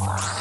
Wow.